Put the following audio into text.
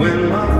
when my